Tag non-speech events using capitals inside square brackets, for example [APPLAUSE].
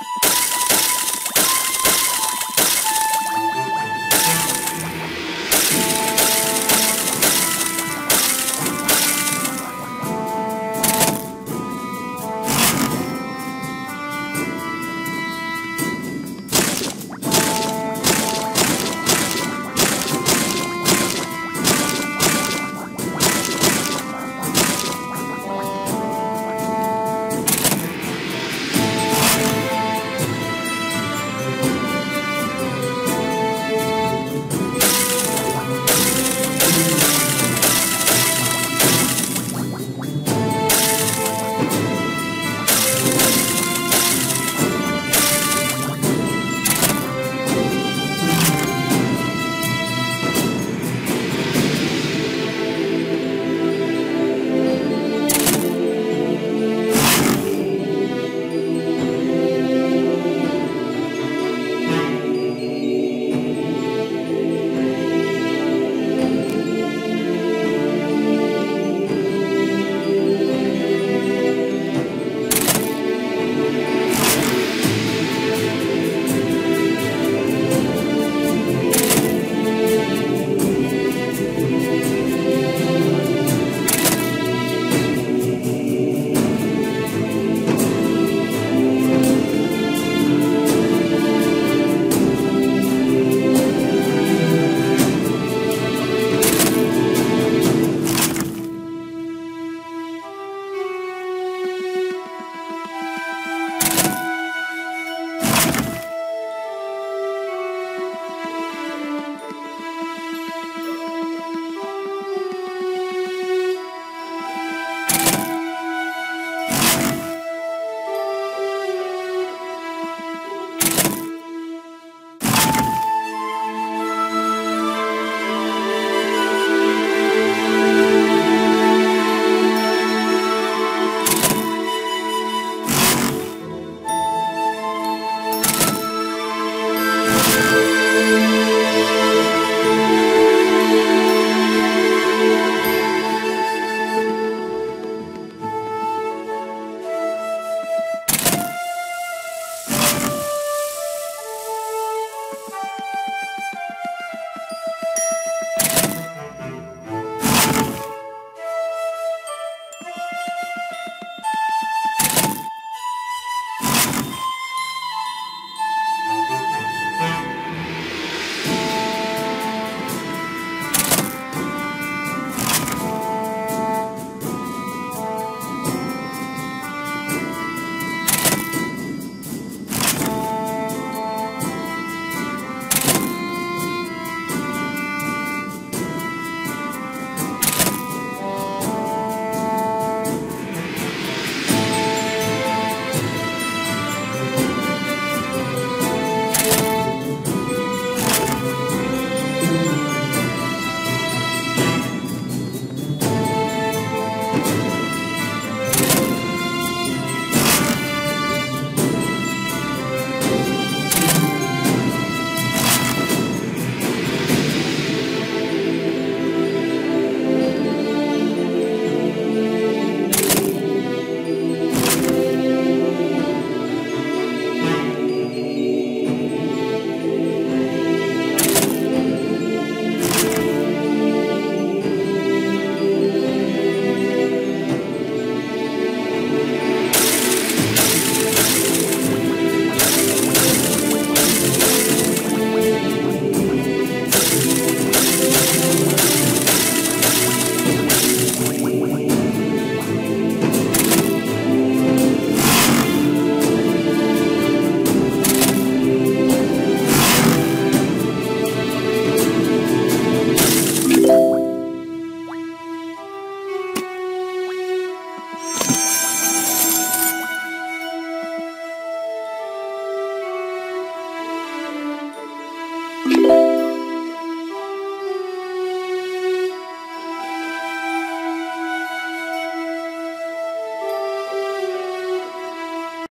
you [LAUGHS]